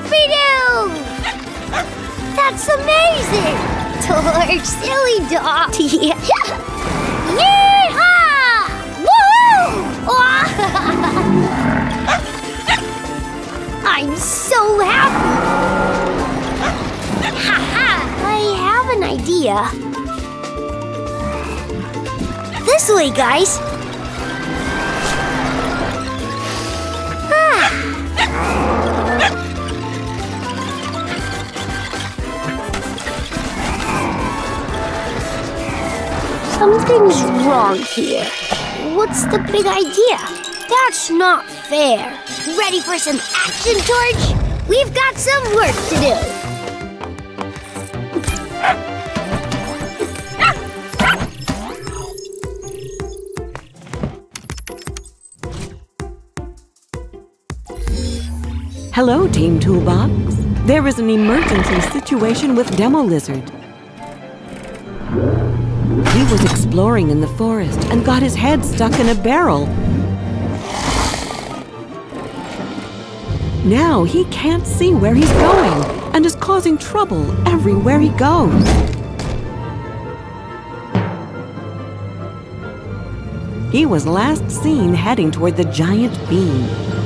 Whoopie-doo! That's amazing! Torch, silly dog! Yeehaw! Woohoo! I'm so happy! Ha-ha! I have an idea. This way, guys! Ah. Something's wrong here. What's the big idea? That's not fair. Ready for some action, Torch? We've got some work to do. Hello, Team Toolbox. There is an emergency situation with Demolizard. He was exploring in the forest and got his head stuck in a barrel. Now he can't see where he's going and is causing trouble everywhere he goes. He was last seen heading toward the giant beam.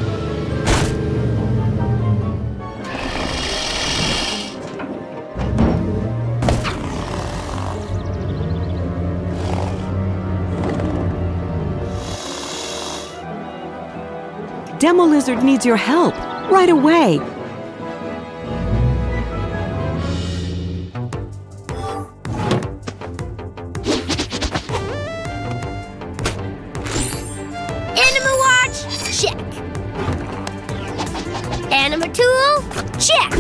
Demolizard needs your help right away. Anima watch, check. Anima tool, check.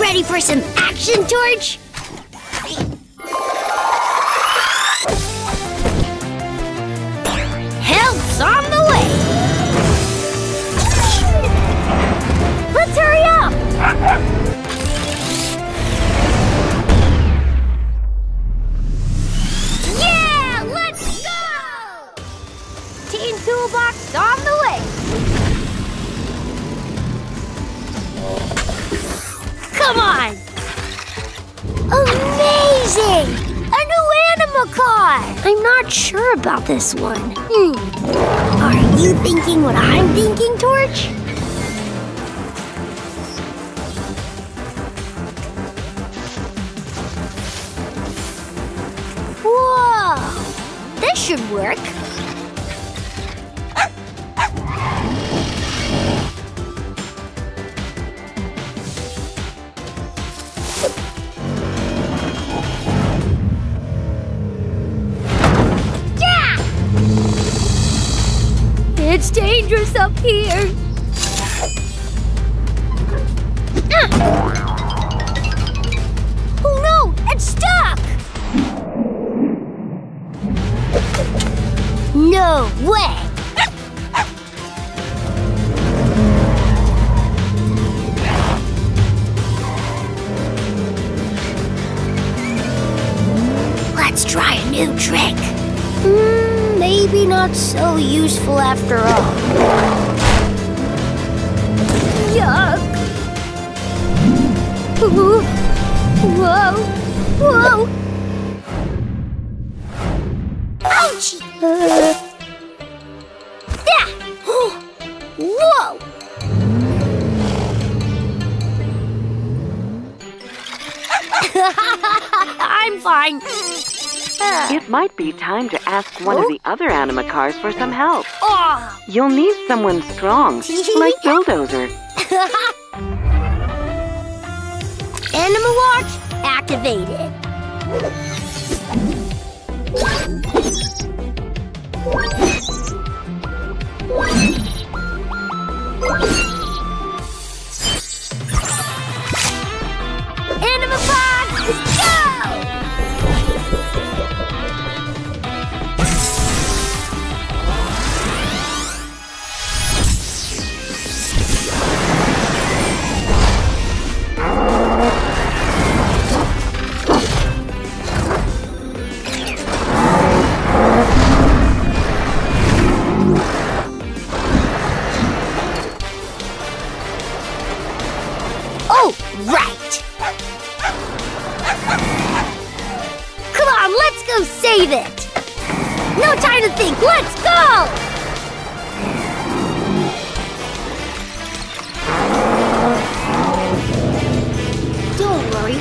Ready for some action, Torch? I'm not sure about this one. Hmm. Are you thinking what I'm thinking, Torch? Whoa! This should work. Here. Ah! Oh no, it's stuck! No way! Let's try a new trick. Hmm, maybe not so useful after all. Ooh. Whoa! Whoa! Ouchie! Uh. Yeah! Whoa! I'm fine. It might be time to ask one of the other Animacars for some help. oh. You'll need someone strong, like Billdozer. Anima Watch activated.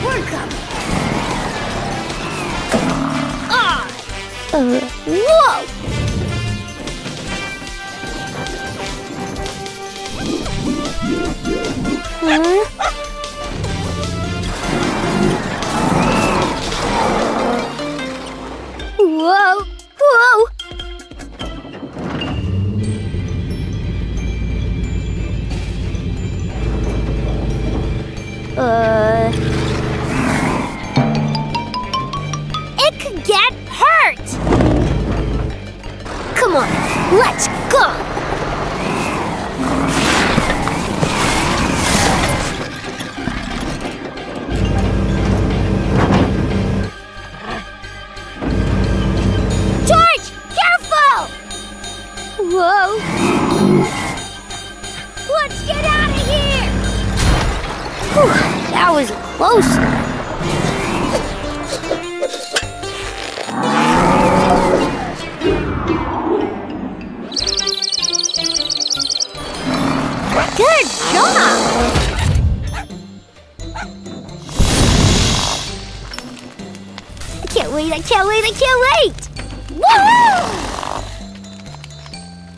Coming. Ah! Uh, whoa! Huh? Whoa! Whoa!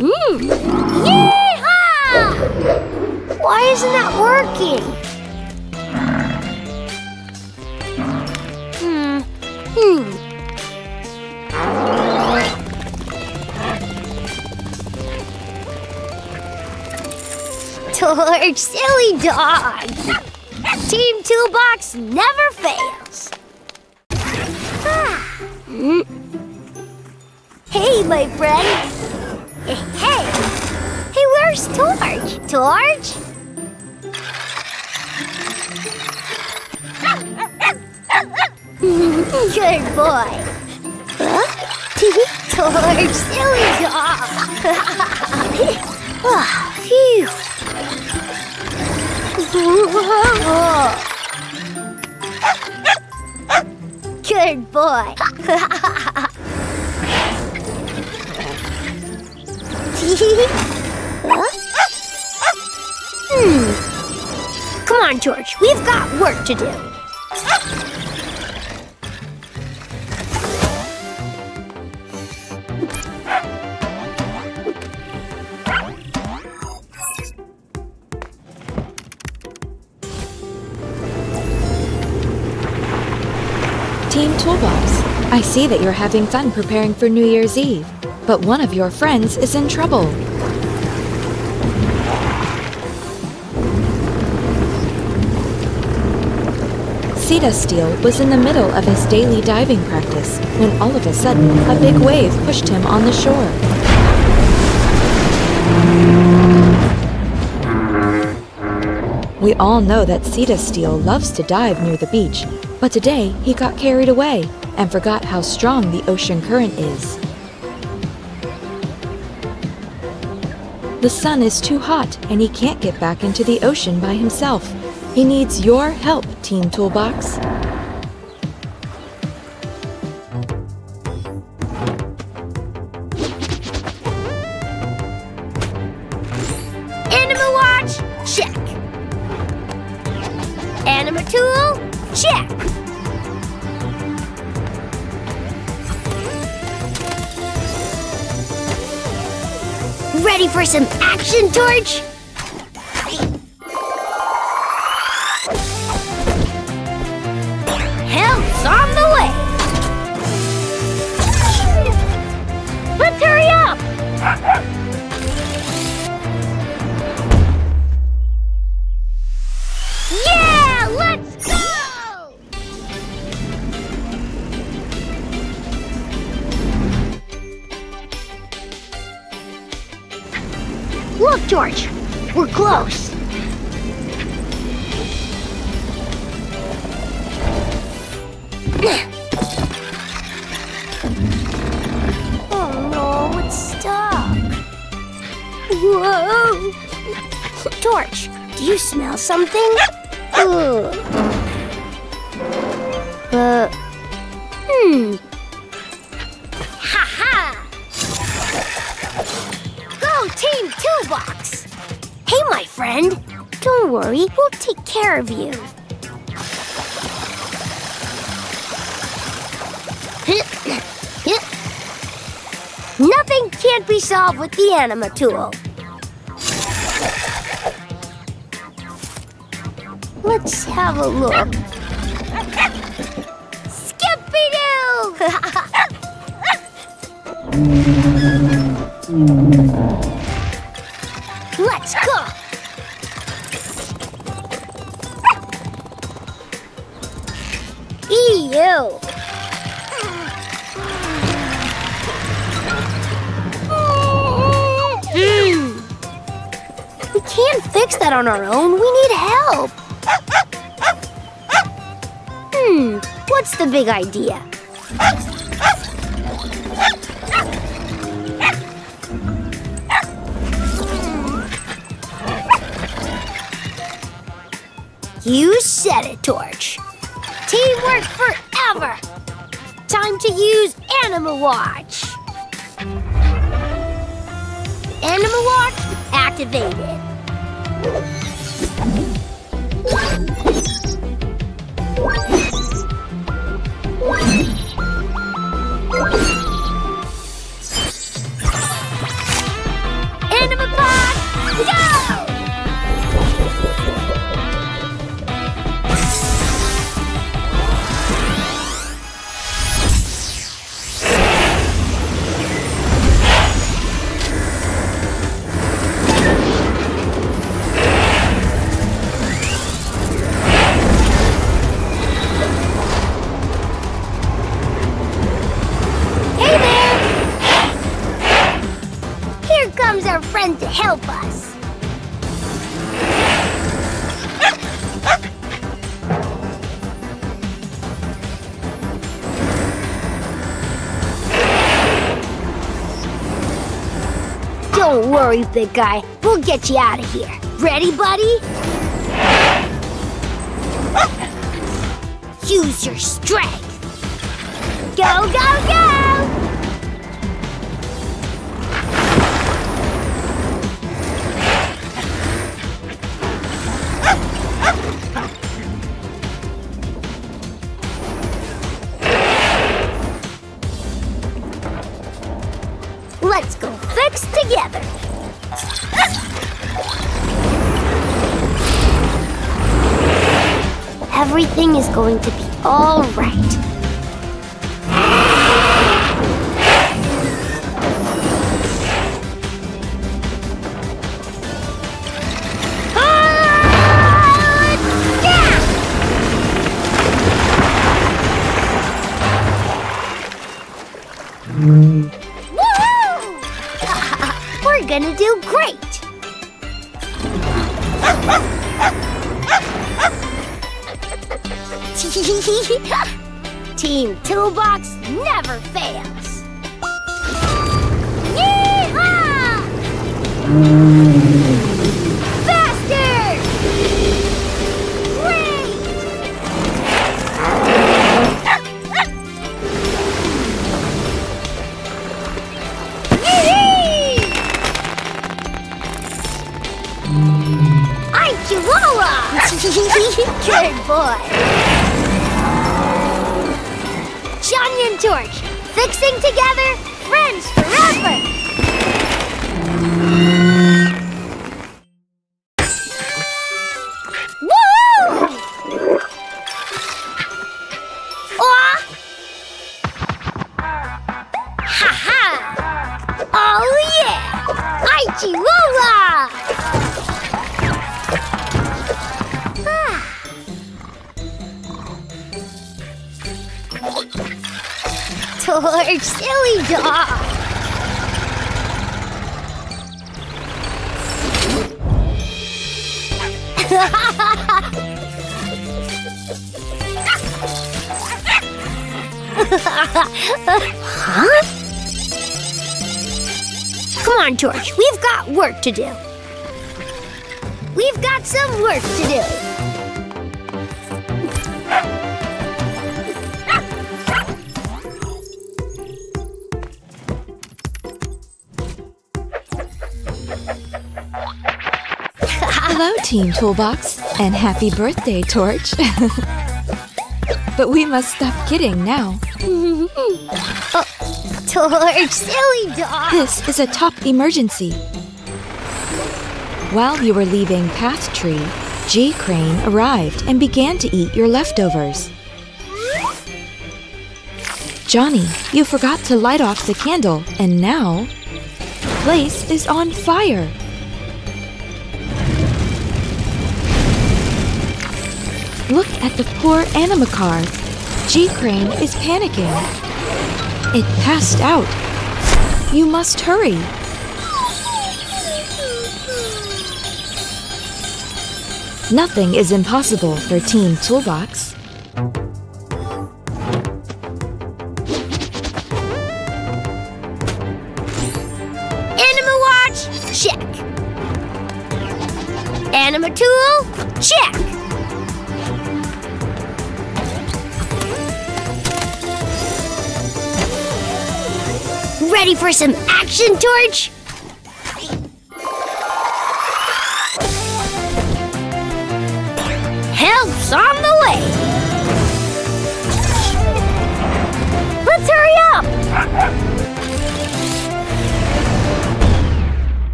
Yeehaw! Why isn't that working? Hmm. Hmm. Silly dog! Team Toolbox never fails! Ah. Hmm. Hey, my friend! Where's Torch? Torch? Good boy! Huh? Torch, silly dog! Ah, phew! Good boy. Hmm. Come on, George. We've got work to do. Team Toolbox, I see that you're having fun preparing for New Year's Eve, but one of your friends is in trouble. Sita Steel was in the middle of his daily diving practice when all of a sudden a big wave pushed him on the shore. We all know that Sita Steel loves to dive near the beach, but today he got carried away and forgot how strong the ocean current is. The sun is too hot and he can't get back into the ocean by himself. He needs your help, Team Toolbox. We'll take care of you. Nothing can't be solved with the anima tool. Let's have a look. Skippy-doo! Ew! Hmm. We can't fix that on our own. We need help. Hmm, what's the big idea? You said it, Torch. To use Anima Watch. Anima Watch activated. Friend to help us. Don't worry, big guy. We'll get you out of here. Ready, buddy? Use your strength. Go, go, go! Let's go fix together. Everything is going to be all right. We're gonna do great! Team Toolbox never fails! Yeehaw! Good boy! Jonny and George, fixing together, friends forever! Huh? Come on, Torch. We've got work to do. We've got some work to do. Hello, Team Toolbox, and happy birthday, Torch. but we must stop kidding now. Oh, Torch, silly dog. This is a top emergency. While you were leaving Path Tree, G Crane arrived and began to eat your leftovers. Jonny, you forgot to light off the candle, and now the place is on fire. Look at the poor Animacar. G Crane is panicking. It passed out. You must hurry. Nothing is impossible for Team Toolbox. Anima watch, check. Anima tool, check. Ready for some action, Torch?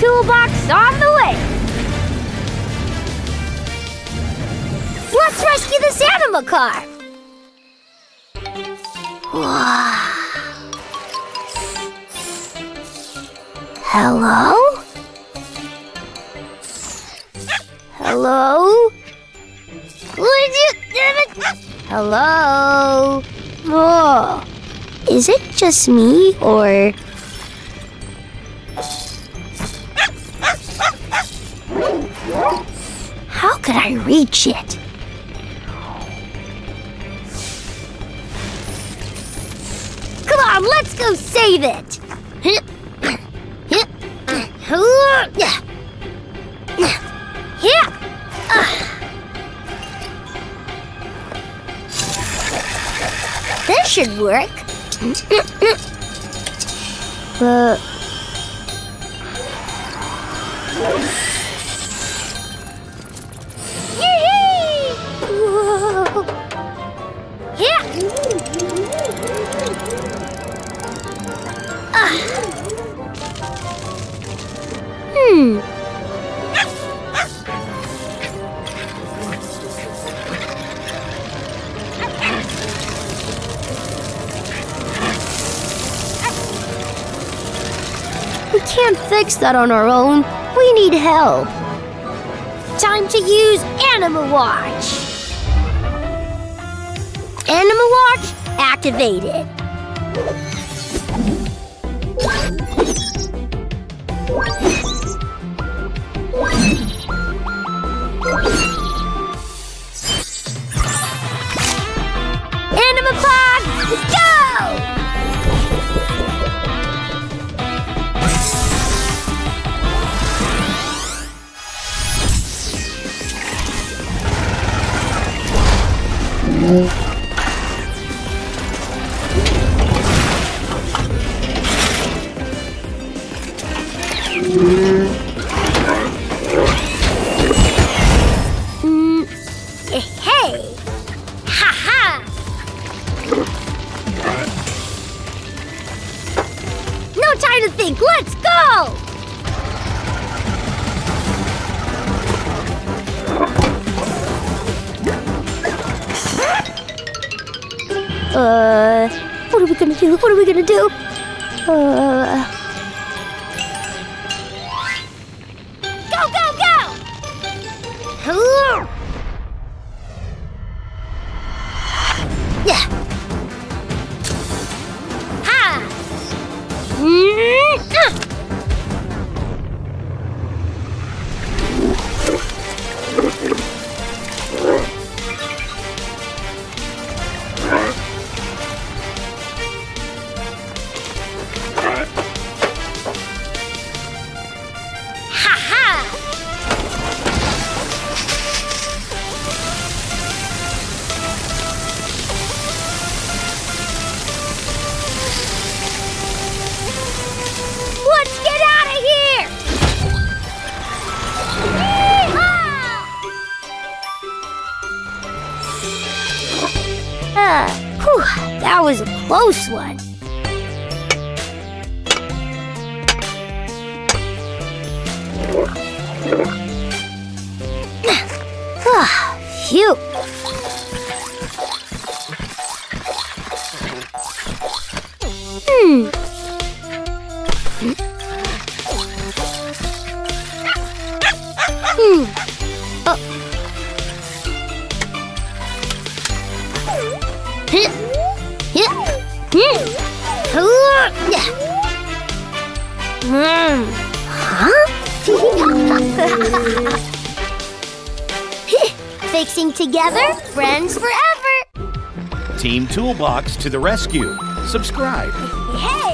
Toolbox on the way. Let's rescue this Animacar. Hello? Hello? Would you Hello? Oh. Is it just me or could I reach it? Come on, let's go save it. This should work. But fix that on our own. We need help. Time to use Anima Watch. Anima Watch activated. Uh, what are we gonna do? What are we gonna do? Uh. Close one. Together, friends forever. Team Toolbox to the rescue. Subscribe. Hey!